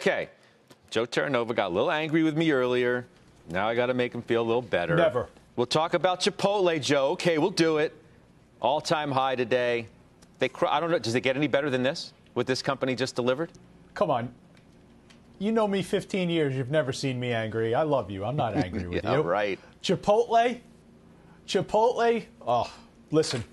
Okay, Joe Terranova got a little angry with me earlier. Now I got to make him feel a little better. Never. We'll talk about Chipotle, Joe. Okay, we'll do it. All-time high today. They, cr- I don't know. Does it get any better than this? What this company just delivered? Come on. You know me 15 years. You've never seen me angry. I love you. I'm not angry with Yeah, you. right. Chipotle, Chipotle. Oh, listen,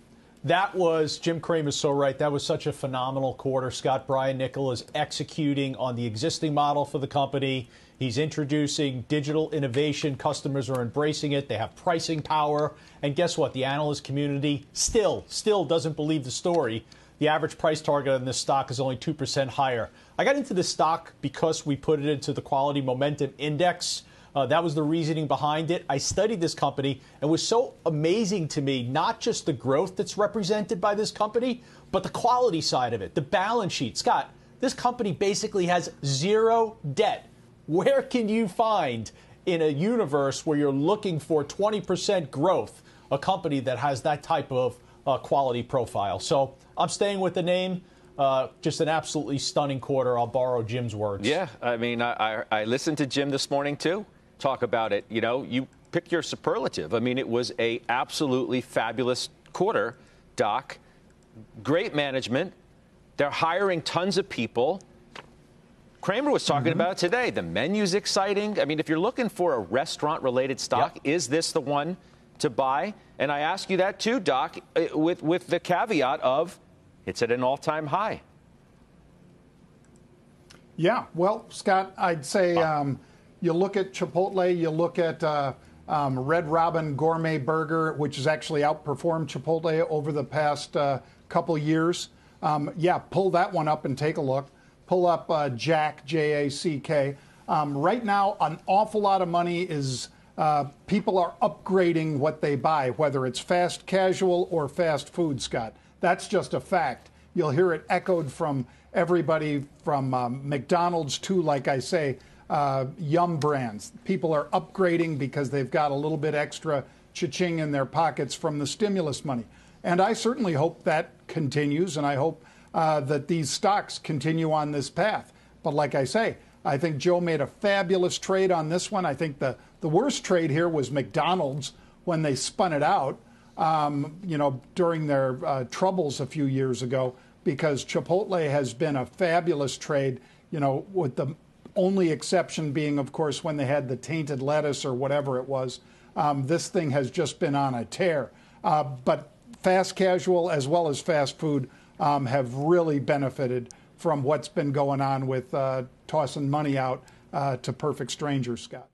that was Jim Cramer is so right. That was such a phenomenal quarter. Scott Brian Niccol is executing on the existing model for the company. He's introducing digital innovation. Customers are embracing it. They have pricing power. And guess what? The analyst community still, still doesn't believe the story. The average price target on this stock is only 2% higher. I got into this stock because we put it into the Quality Momentum Index. Uh, that was the reasoning behind it. I studied this company and was so amazing to me, not just the growth that's represented by this company, but the quality side of it, the balance sheet. Scott, this company basically has zero debt. Where can you find in a universe where you're looking for 20% growth a company that has that type of uh, quality profile? So I'm staying with the name. Uh, just an absolutely stunning quarter. I'll borrow Jim's words. Yeah, I mean, I, I, I listened to Jim this morning too talk about it. You know, you pick your superlative. I mean, it was a absolutely fabulous quarter, Doc. Great management. They're hiring tons of people. Cramer was talking mm-hmm. about it today. The menu's exciting. I mean, if you're looking for a restaurant related stock, yep. is this the one to buy? And I ask you that too, Doc, uh, with, with the caveat of it's at an all time high. Yeah, well, Scott, I'd say um, you look at Chipotle, you look at uh, um, Red Robin Gourmet Burger, which has actually outperformed Chipotle over the past uh, couple years. Um, yeah, pull that one up and take a look pull up uh, Jack, J A C K. Um, right now, an awful lot of money is uh, people are upgrading what they buy, whether it's fast casual or fast food, Scott. That's just a fact. You'll hear it echoed from everybody from um, McDonald's to, like I say, uh, Yum brands. People are upgrading because they've got a little bit extra cha-ching in their pockets from the stimulus money. And I certainly hope that continues, and I hope uh, that these stocks continue on this path. But like I say, I think Joe made a fabulous trade on this one. I think the, the worst trade here was McDonald's when they spun it out, um, you know, during their uh, troubles a few years ago, because Chipotle has been a fabulous trade, you know, with the only exception being, of course, when they had the tainted lettuce or whatever it was. Um, this thing has just been on a tear. Uh, but fast casual as well as fast food um, have really benefited from what's been going on with uh, tossing money out uh, to perfect strangers, Scott.